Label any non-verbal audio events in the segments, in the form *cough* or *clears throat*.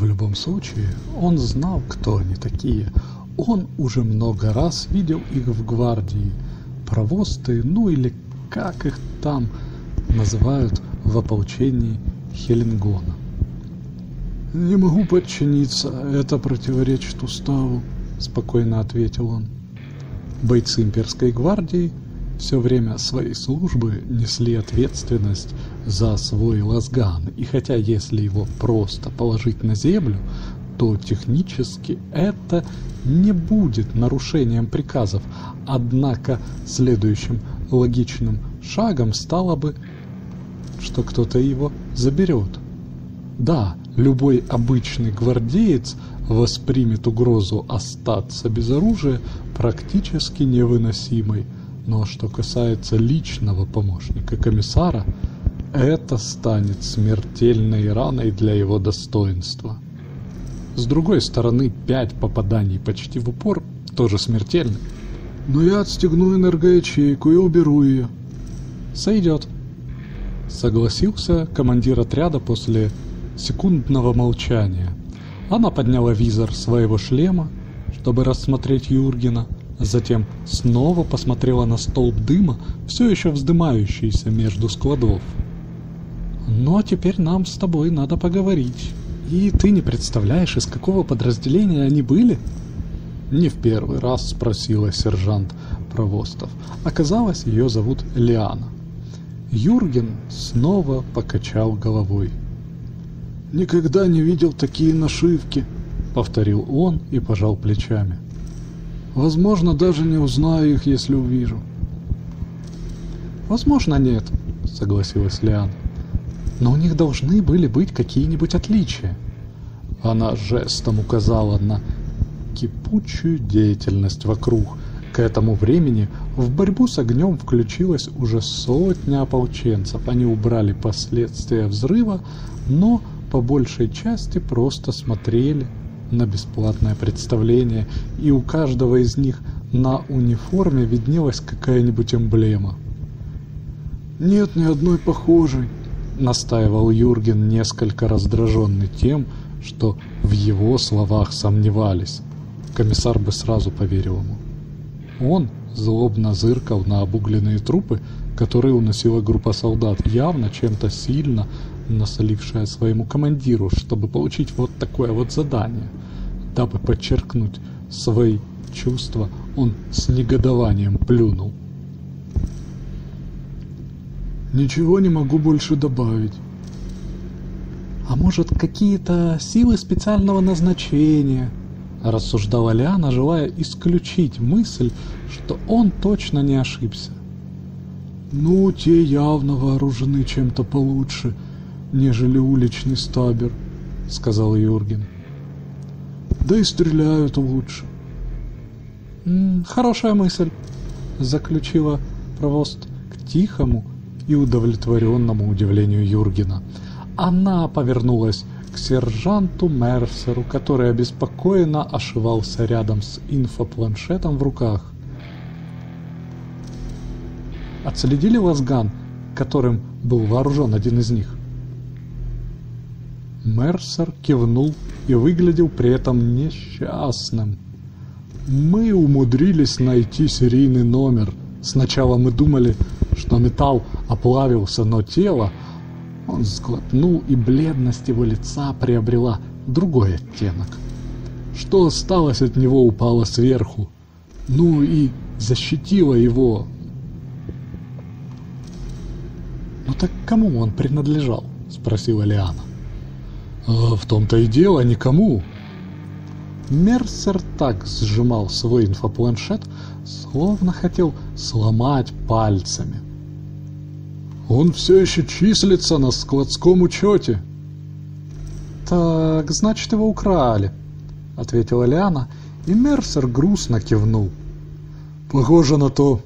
В любом случае, он знал, кто они такие. Он уже много раз видел их в гвардии. Провосты, ну или как их там называют в ополчении Хелингона. «Не могу подчиниться, это противоречит уставу», — спокойно ответил он. Бойцы имперской гвардии все время своей службы несли ответственность за свой лазган, и хотя если его просто положить на землю, то технически это не будет нарушением приказов, однако следующим логичным шагом стало бы, что кто-то его заберет. Да, любой обычный гвардеец воспримет угрозу остаться без оружия практически невыносимой, но что касается личного помощника комиссара, это станет смертельной раной для его достоинства. С другой стороны, пять попаданий почти в упор тоже смертельны. Но я отстегну энергоячейку и уберу ее. Сойдет. Согласился командир отряда после секундного молчания. Она подняла визор своего шлема, чтобы рассмотреть Юргена, затем снова посмотрела на столб дыма, все еще вздымающийся между складов. «Но «Ну, а теперь нам с тобой надо поговорить. И ты не представляешь, из какого подразделения они были?» Не в первый раз спросила сержант Провостов. Оказалось, ее зовут Лиана. Юрген снова покачал головой. «Никогда не видел такие нашивки», — повторил он и пожал плечами. «Возможно, даже не узнаю их, если увижу». «Возможно, нет», — согласилась Лиан. «Но у них должны были быть какие-нибудь отличия». Она жестом указала на кипучую деятельность вокруг. К этому времени в борьбу с огнем включилась уже сотня ополченцев. Они убрали последствия взрыва, но по большей части просто смотрели на бесплатное представление, и у каждого из них на униформе виднелась какая-нибудь эмблема. «Нет ни одной похожей», — настаивал Юрген, несколько раздраженный тем, что в его словах сомневались. Комиссар бы сразу поверил ему. Он злобно зыркал на обугленные трупы, которые уносила группа солдат, явно чем-то сильно насолившая своему командиру, чтобы получить вот такое вот задание. Дабы подчеркнуть свои чувства, он с негодованием плюнул. «Ничего не могу больше добавить». «А может, какие-то силы специального назначения?» рассуждала Лиана, желая исключить мысль, что он точно не ошибся. «Ну, те явно вооружены чем-то получше, нежели уличный стабер», — сказал Юрген. «Да и стреляют лучше». «М -м, «Хорошая мысль», — заключила провост к тихому и удовлетворенному удивлению Юргена. Она повернулась к сержанту Мерсеру, который обеспокоенно ошивался рядом с инфопланшетом в руках. Отследили лазган, которым был вооружен один из них? Мерсер кивнул и выглядел при этом несчастным. Мы умудрились найти серийный номер. Сначала мы думали, что металл оплавился, но тело он сглотнул, и бледность его лица приобрела другой оттенок. Что осталось от него упало сверху. Ну и защитило его. «Ну так кому он принадлежал?» — спросила Лиана. «А «В том-то и дело, никому». Мерсер так сжимал свой инфопланшет, словно хотел сломать пальцами. Он все еще числится на складском учете. Так, значит, его украли, ответила Лиана, и Мерсер грустно кивнул. Похоже на то.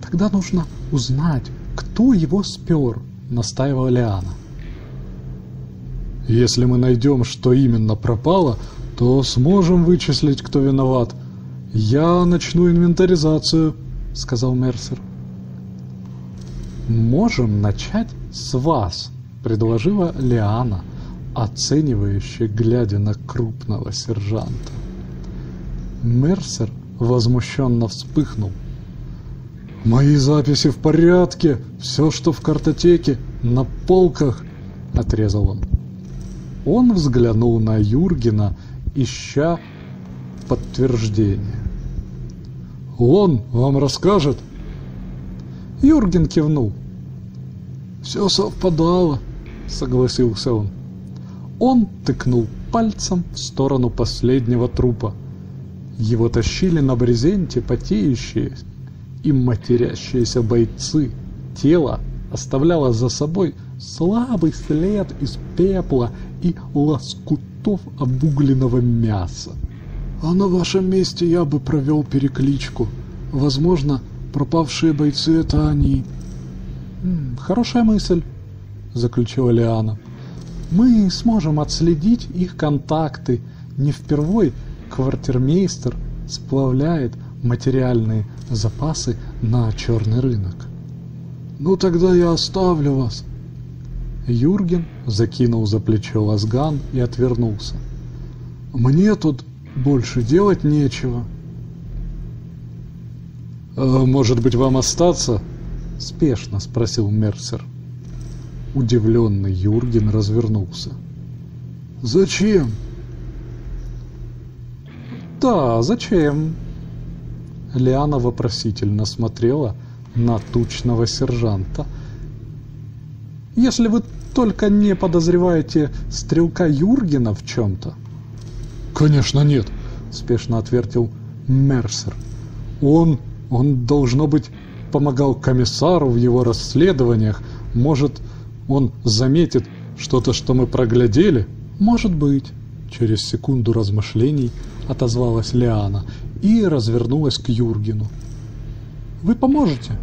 Тогда нужно узнать, кто его спер, настаивала Лиана. Если мы найдем, что именно пропало, то сможем вычислить, кто виноват. Я начну инвентаризацию сказал Мерсер. «Можем начать с вас», предложила Лиана, оценивающе глядя на крупного сержанта. Мерсер возмущенно вспыхнул. «Мои записи в порядке, все, что в картотеке, на полках», — отрезал он. Он взглянул на Юргена, ища подтверждение. «Он вам расскажет?» Юрген кивнул. «Все совпадало», — согласился он. Он тыкнул пальцем в сторону последнего трупа. Его тащили на брезенте потеющие и матерящиеся бойцы. Тело оставляло за собой слабый след из пепла и лоскутов обугленного мяса. А на вашем месте я бы провел перекличку. Возможно, пропавшие бойцы — это они. «Хорошая мысль», — заключила Лиана. «Мы сможем отследить их контакты. Не впервой квартирмейстер сплавляет материальные запасы на черный рынок». «Ну тогда я оставлю вас». Юрген закинул за плечо лазган и отвернулся. «Мне тут больше делать нечего. «А может быть, вам остаться?» — спешно спросил Мерсер. Удивленный Юрген развернулся. «Зачем?» «Да, зачем?» Лиана вопросительно смотрела на тучного сержанта. «Если вы только не подозреваете стрелка Юргена в чем-то». «Конечно нет», — спешно ответил Мерсер. «Он, он, должно быть, помогал комиссару в его расследованиях. Может, он заметит что-то, что мы проглядели?» «Может быть», — через секунду размышлений отозвалась Лиана и развернулась к Юргену. «Вы поможете?»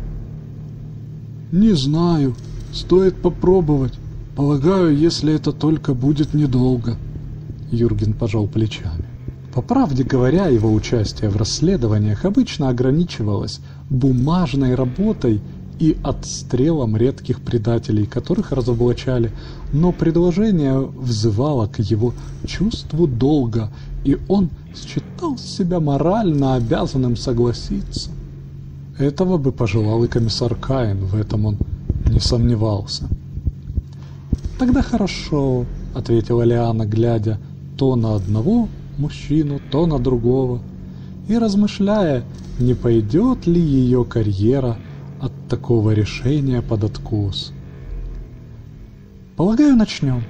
«Не знаю. Стоит попробовать. Полагаю, если это только будет недолго». Юрген пожал плечами. По правде говоря, его участие в расследованиях обычно ограничивалось бумажной работой и отстрелом редких предателей, которых разоблачали, но предложение взывало к его чувству долга, и он считал себя морально обязанным согласиться. Этого бы пожелал и комиссар Каин, в этом он не сомневался. «Тогда хорошо», — ответила Лиана, глядя то на одного мужчину, то на другого, и размышляя, не пойдет ли ее карьера от такого решения под откос. «Полагаю, начнем.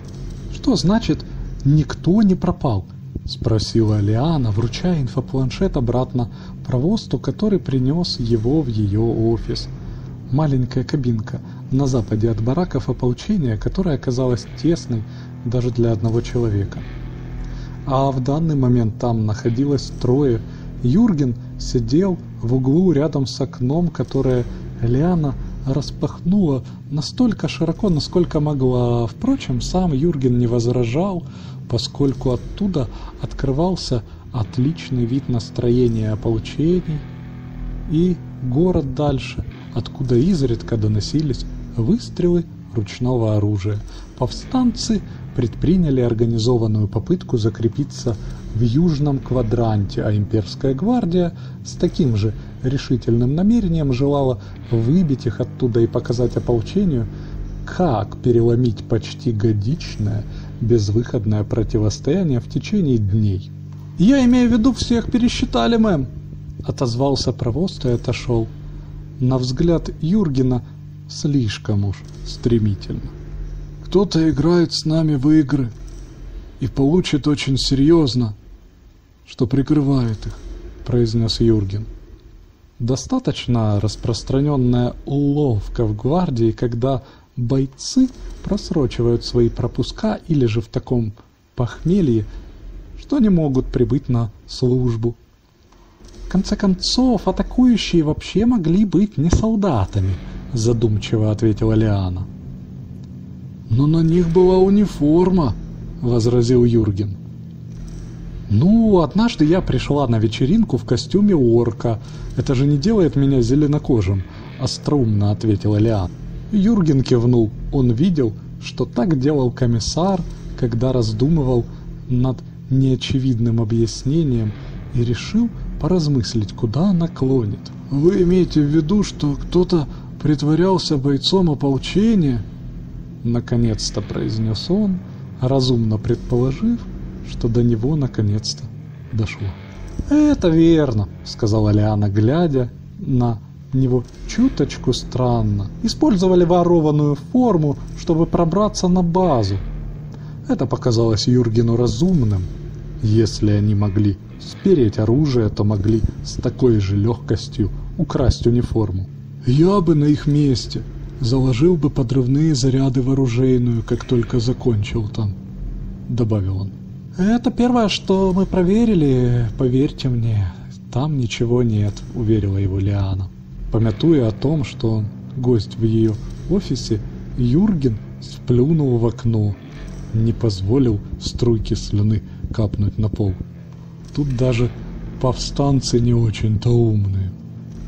Что значит «никто не пропал»?» — спросила Лиана, вручая инфопланшет обратно провосту, который принес его в ее офис. Маленькая кабинка на западе от бараков ополчения, которая оказалась тесной даже для одного человека а в данный момент там находилось трое. Юрген сидел в углу рядом с окном, которое Лиана распахнула настолько широко, насколько могла. Впрочем, сам Юрген не возражал, поскольку оттуда открывался отличный вид настроения ополчений и город дальше, откуда изредка доносились выстрелы ручного оружия. Повстанцы предприняли организованную попытку закрепиться в южном квадранте, а имперская гвардия с таким же решительным намерением желала выбить их оттуда и показать ополчению, как переломить почти годичное безвыходное противостояние в течение дней. «Я имею в виду, всех пересчитали, мэм!» — отозвался провоз и отошел. На взгляд Юргена слишком уж стремительно. Кто-то играет с нами в игры и получит очень серьезно, что прикрывает их, произнес Юрген. Достаточно распространенная уловка в гвардии, когда бойцы просрочивают свои пропуска или же в таком похмелье, что не могут прибыть на службу. В конце концов, атакующие вообще могли быть не солдатами, задумчиво ответила Лиана. «Но на них была униформа», — возразил Юрген. «Ну, однажды я пришла на вечеринку в костюме орка. Это же не делает меня зеленокожим», — остроумно ответила Лиан. Юрген кивнул. Он видел, что так делал комиссар, когда раздумывал над неочевидным объяснением и решил поразмыслить, куда она клонит. «Вы имеете в виду, что кто-то притворялся бойцом ополчения?» Наконец-то произнес он, разумно предположив, что до него наконец-то дошло. «Это верно», — сказала Лиана, глядя на него чуточку странно. Использовали ворованную форму, чтобы пробраться на базу. Это показалось Юргену разумным. Если они могли спереть оружие, то могли с такой же легкостью украсть униформу. «Я бы на их месте заложил бы подрывные заряды в оружейную, как только закончил там», — добавил он. «Это первое, что мы проверили, поверьте мне. Там ничего нет», — уверила его Лиана. Помятуя о том, что он гость в ее офисе, Юрген сплюнул в окно, не позволил струйке слюны капнуть на пол. Тут даже повстанцы не очень-то умные.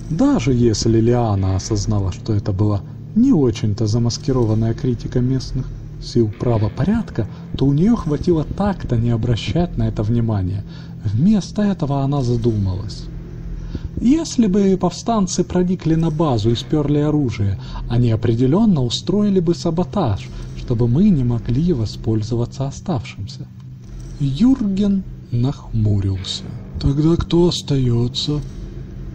Даже если Лиана осознала, что это была не очень-то замаскированная критика местных сил правопорядка, то у нее хватило так-то не обращать на это внимания. Вместо этого она задумалась. Если бы повстанцы проникли на базу и сперли оружие, они определенно устроили бы саботаж, чтобы мы не могли воспользоваться оставшимся. Юрген нахмурился. «Тогда кто остается?»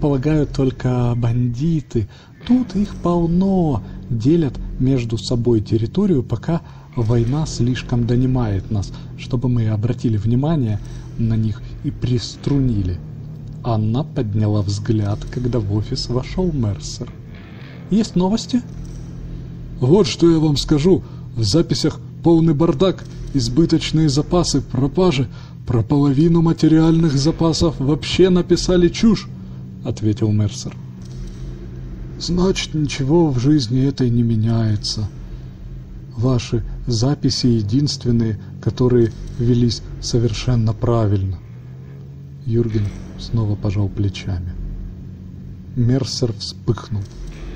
«Полагаю, только бандиты. Тут их полно. Делят между собой территорию, пока война слишком донимает нас, чтобы мы обратили внимание на них и приструнили». Анна подняла взгляд, когда в офис вошел Мерсер. «Есть новости?» «Вот что я вам скажу. В записях полный бардак, избыточные запасы, пропажи. Про половину материальных запасов вообще написали чушь», — ответил Мерсер. «Значит, ничего в жизни этой не меняется. Ваши записи единственные, которые велись совершенно правильно». Юрген снова пожал плечами. Мерсер вспыхнул.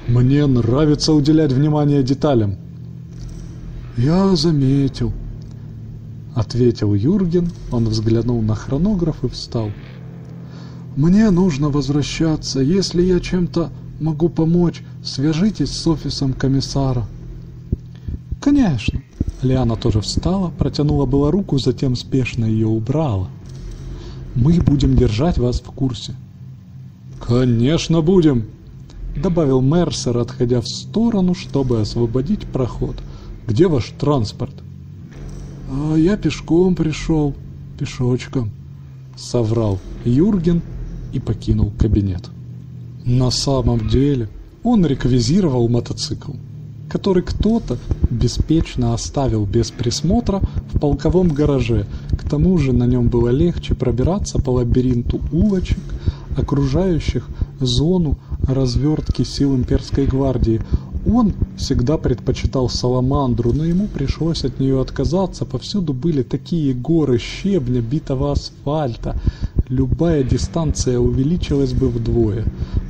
«Мне нравится уделять внимание деталям». «Я заметил», — ответил Юрген. Он взглянул на хронограф и встал. «Мне нужно возвращаться. Если я чем-то могу помочь, свяжитесь с офисом комиссара». «Конечно». Лиана тоже встала, протянула была руку, затем спешно ее убрала. Мы будем держать вас в курсе. Конечно, будем, добавил Мерсер, отходя в сторону, чтобы освободить проход. Где ваш транспорт? А я пешком пришел, пешочком, соврал Юрген и покинул кабинет. На самом деле он реквизировал мотоцикл который кто-то беспечно оставил без присмотра в полковом гараже. К тому же на нем было легче пробираться по лабиринту улочек, окружающих зону развертки сил имперской гвардии. Он всегда предпочитал саламандру, но ему пришлось от нее отказаться. Повсюду были такие горы щебня, битого асфальта. Любая дистанция увеличилась бы вдвое.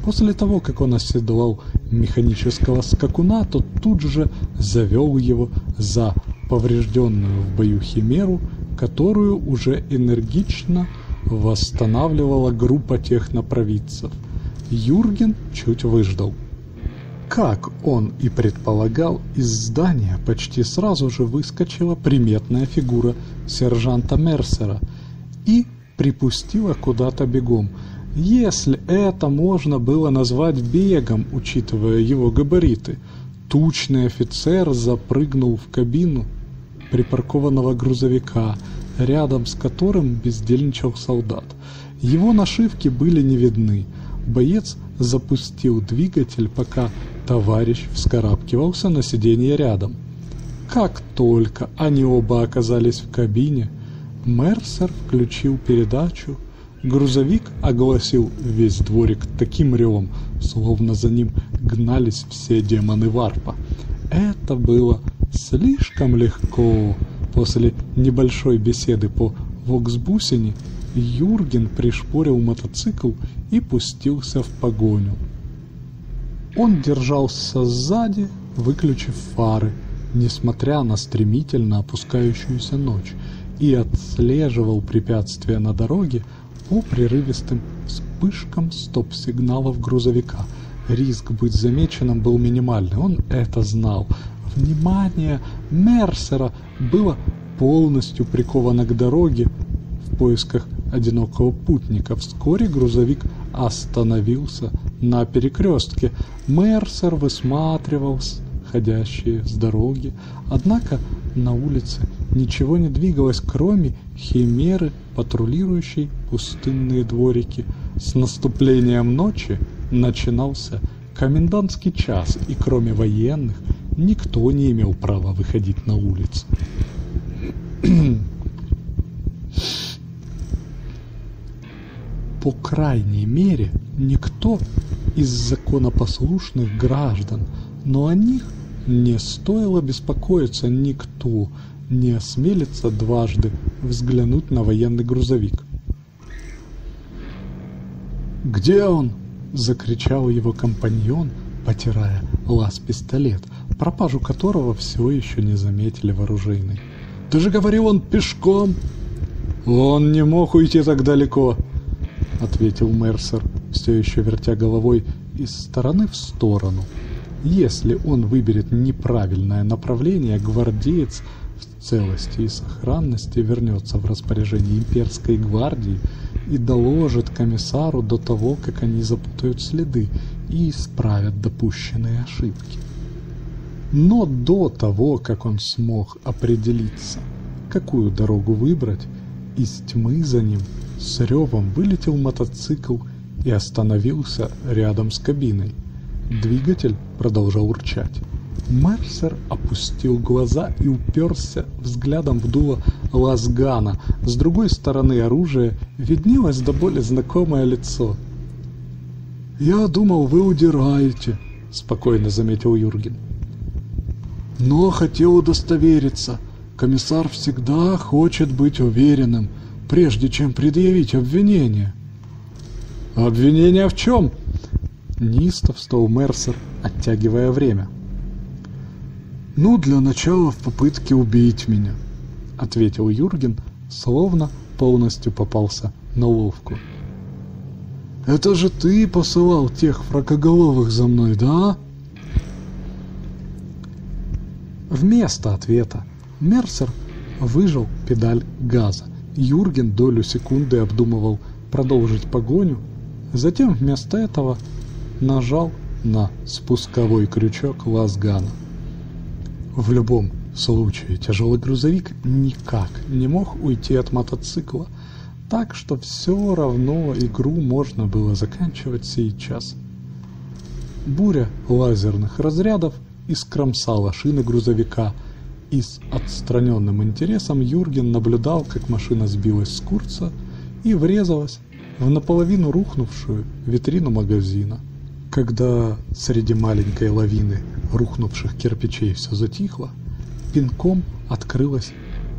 После того, как он оседлал механического скакуна, тот тут же завел его за поврежденную в бою химеру, которую уже энергично восстанавливала группа технопровидцев. Юрген чуть выждал. Как он и предполагал, из здания почти сразу же выскочила приметная фигура сержанта Мерсера и припустила куда-то бегом – если это можно было назвать бегом, учитывая его габариты, тучный офицер запрыгнул в кабину припаркованного грузовика, рядом с которым бездельничал солдат. Его нашивки были не видны. Боец запустил двигатель, пока товарищ вскарабкивался на сиденье рядом. Как только они оба оказались в кабине, Мерсер включил передачу, Грузовик огласил весь дворик таким ревом, словно за ним гнались все демоны варпа. Это было слишком легко. После небольшой беседы по Воксбусине Юрген пришпорил мотоцикл и пустился в погоню. Он держался сзади, выключив фары, несмотря на стремительно опускающуюся ночь, и отслеживал препятствия на дороге по прерывистым вспышкам стоп-сигналов грузовика. Риск быть замеченным был минимальный, он это знал. Внимание Мерсера было полностью приковано к дороге в поисках одинокого путника. Вскоре грузовик остановился на перекрестке. Мерсер высматривал ходящие с дороги, однако на улице ничего не двигалось, кроме химеры, патрулирующей пустынные дворики. С наступлением ночи начинался комендантский час, и кроме военных никто не имел права выходить на улицу. *clears throat* По крайней мере, никто из законопослушных граждан, но о них не стоило беспокоиться, никто не осмелится дважды взглянуть на военный грузовик. «Где он?» – закричал его компаньон, потирая лаз-пистолет, пропажу которого все еще не заметили вооружейный. «Ты же говорил, он пешком!» «Он не мог уйти так далеко!» – ответил Мерсер, все еще вертя головой из стороны в сторону. Если он выберет неправильное направление, гвардеец в целости и сохранности вернется в распоряжение имперской гвардии и доложит комиссару до того, как они запутают следы и исправят допущенные ошибки. Но до того, как он смог определиться, какую дорогу выбрать, из тьмы за ним с ревом вылетел мотоцикл и остановился рядом с кабиной. Двигатель продолжал урчать. Мерсер опустил глаза и уперся взглядом в дуло лазгана. С другой стороны оружия виднелось до боли знакомое лицо. «Я думал, вы удираете», — спокойно заметил Юрген. «Но хотел удостовериться. Комиссар всегда хочет быть уверенным, прежде чем предъявить обвинение». «Обвинение в чем?» Неистовствовал Мерсер, оттягивая время. «Ну, для начала в попытке убить меня», — ответил Юрген, словно полностью попался на уловку. «Это же ты посылал тех фракоголовых за мной, да?» Вместо ответа Мерсер выжал педаль газа. Юрген долю секунды обдумывал продолжить погоню, затем вместо этого нажал на спусковой крючок лазгана. В любом случае тяжелый грузовик никак не мог уйти от мотоцикла, так что все равно игру можно было заканчивать сейчас. Буря лазерных разрядов искромсала шины грузовика, и с отстраненным интересом Юрген наблюдал, как машина сбилась с курса и врезалась в наполовину рухнувшую витрину магазина. Когда среди маленькой лавины рухнувших кирпичей все затихло, пинком открылась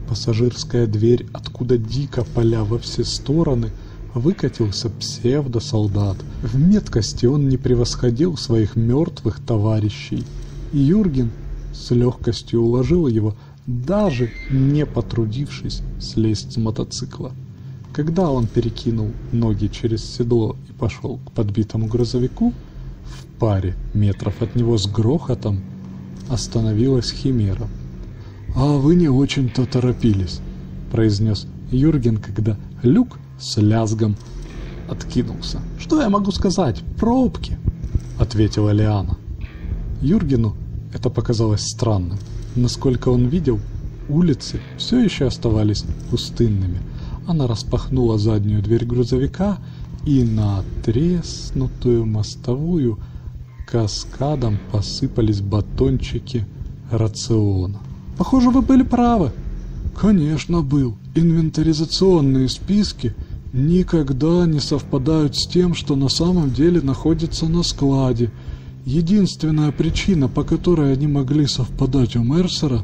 пассажирская дверь, откуда дико поля во все стороны выкатился псевдо-солдат. В меткости он не превосходил своих мертвых товарищей, и Юрген с легкостью уложил его, даже не потрудившись слезть с мотоцикла. Когда он перекинул ноги через седло и пошел к подбитому грузовику, паре метров от него с грохотом остановилась Химера. «А вы не очень-то торопились», — произнес Юрген, когда люк с лязгом откинулся. «Что я могу сказать? Пробки!» — ответила Лиана. Юргену это показалось странным. Насколько он видел, улицы все еще оставались пустынными. Она распахнула заднюю дверь грузовика и на треснутую мостовую — каскадом посыпались батончики рациона. Похоже, вы были правы. Конечно, был. Инвентаризационные списки никогда не совпадают с тем, что на самом деле находится на складе. Единственная причина, по которой они могли совпадать у Мерсера,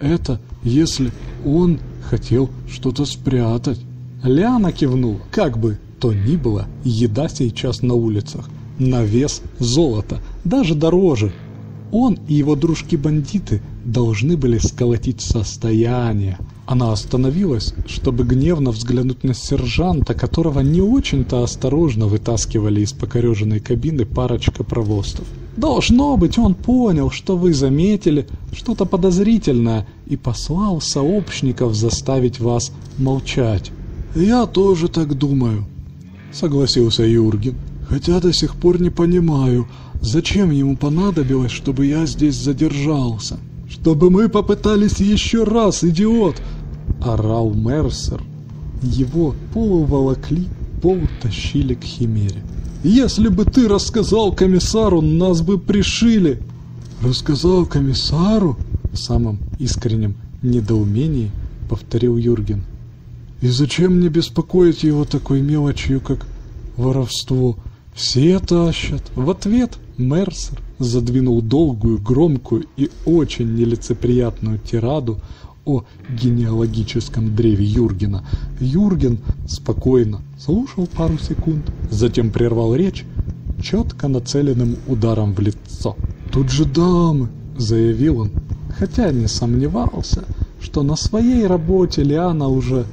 это если он хотел что-то спрятать. Ляна кивнула. Как бы то ни было, еда сейчас на улицах на вес золота, даже дороже. Он и его дружки-бандиты должны были сколотить состояние. Она остановилась, чтобы гневно взглянуть на сержанта, которого не очень-то осторожно вытаскивали из покореженной кабины парочка провостов. Должно быть, он понял, что вы заметили что-то подозрительное и послал сообщников заставить вас молчать. «Я тоже так думаю», — согласился Юрген. «Хотя до сих пор не понимаю, зачем ему понадобилось, чтобы я здесь задержался». «Чтобы мы попытались еще раз, идиот!» — орал Мерсер. Его полуволокли, полутащили к Химере. Если бы ты рассказал комиссару, нас бы пришили. Рассказал комиссару? В самом искреннем недоумении повторил Юрген. И зачем мне беспокоить его такой мелочью, как воровство? Все тащат. В ответ Мерсер задвинул долгую, громкую и очень нелицеприятную тираду о генеалогическом древе Юргена. Юрген спокойно слушал пару секунд, затем прервал речь четко нацеленным ударом в лицо. «Тут же дамы!» – заявил он, хотя не сомневался, что на своей работе Лиана уже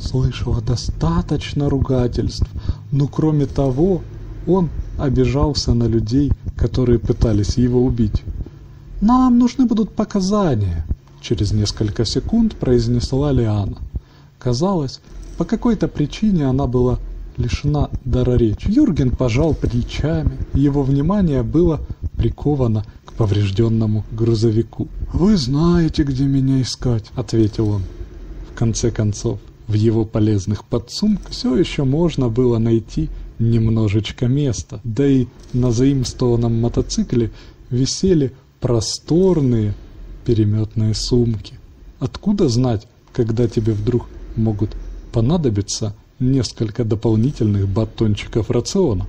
слышала достаточно ругательств, но кроме того он обижался на людей, которые пытались его убить. «Нам нужны будут показания», через несколько секунд произнесла Лиана. Казалось, по какой-то причине она была лишена дара речи. Юрген пожал плечами, его внимание было приковано к поврежденному грузовику. «Вы знаете, где меня искать», — ответил он. В конце концов, в его полезных подсумках все еще можно было найти немножечко места, да и на заимствованном мотоцикле висели просторные переметные сумки. Откуда знать, когда тебе вдруг могут понадобиться несколько дополнительных батончиков рациона?